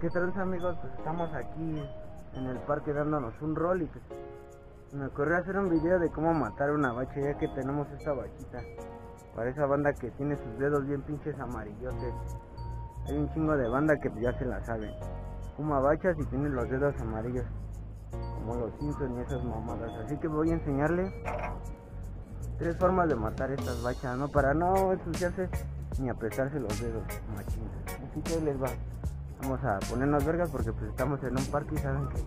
¿Qué tal amigos? Pues estamos aquí en el parque dándonos un rol y pues me ocurrió hacer un video de cómo matar una bacha ya que tenemos esta bachita. Para esa banda que tiene sus dedos bien pinches amarillotes. Hay un chingo de banda que ya se la saben. Fuma bachas y tiene los dedos amarillos. Como los Simpsons y esas mamadas. Así que voy a enseñarle tres formas de matar estas bachas, ¿no? Para no ensuciarse ni apretarse los dedos, machines. Así que les va. Vamos a ponernos vergas porque pues estamos en un parque y saben que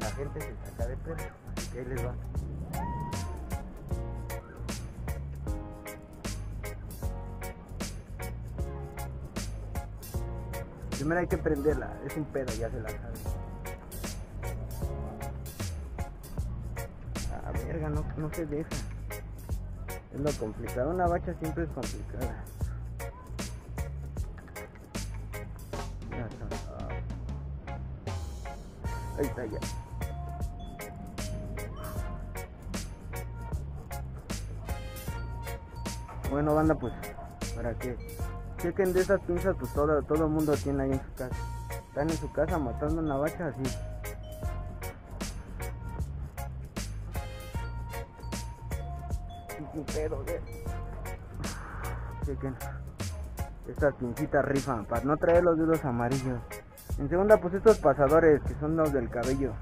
la gente se saca de perro. Así que ahí les va. Primero hay que prenderla, es un pedo, ya se la saben. Ah, verga, no, no se deja. Es lo complicado, una bacha siempre es complicada. Está ya. Bueno banda pues para que chequen de esas pinzas pues todo, todo el mundo tiene ahí en su casa. Están en su casa matando una bacha así. Pedo, ¿eh? Chequen. Estas pincitas rifan para no traer los dedos amarillos. En segunda, pues estos pasadores que son los del cabello.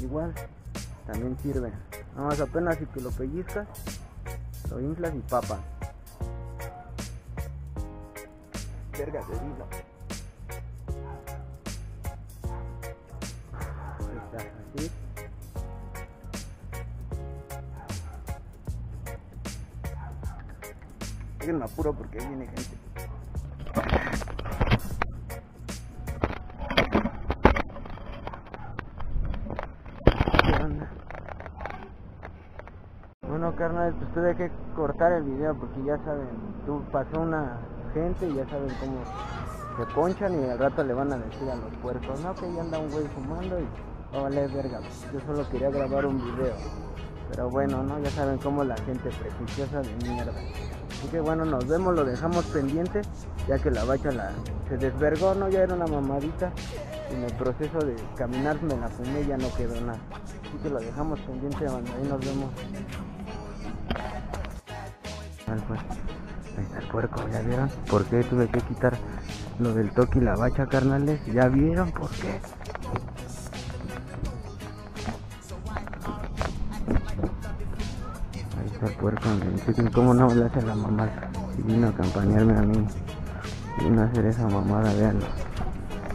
Igual, también sirven. Nada más apenas si que lo pellizcas, lo inflas y papa. Verga de está, así. Déjenme apuro porque ahí viene gente. Bueno, carnal, pues tuve que cortar el video porque ya saben, tú pasó una gente y ya saben cómo se ponchan y al rato le van a decir a los puercos, no, que ya anda un güey fumando y oh, vale verga, yo solo quería grabar un video. Pero bueno, ¿no? Ya saben cómo la gente prejuiciosa de mierda. Así que bueno, nos vemos, lo dejamos pendiente, ya que la bacha la, se desvergó, ¿no? Ya era una mamadita. En el proceso de caminar me la fumé ya no quedó nada. Así que lo dejamos pendiente, banda. Ahí nos vemos. Vale, pues. Ahí está el puerco, ¿ya vieron? ¿Por qué tuve que quitar lo del toque y la bacha, carnales? ¿Ya vieron por qué? Ahí está el puerco, cómo no le hace la mamá. Y vino a acompañarme a mí. Vino a hacer esa mamada, véanlo.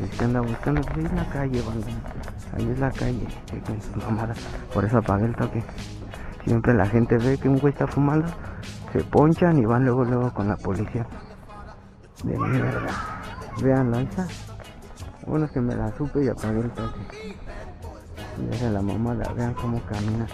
Es que anda buscando, pues ahí es la calle, banda. Ahí es la calle, chequen su mamada. Por eso apagué el toque. Siempre la gente ve que un güey está fumando, se ponchan y van luego luego con la policía. De mierda. Ahí está. Bueno que me la supe y apagué el toque. Esa es la mamada, vean cómo camina.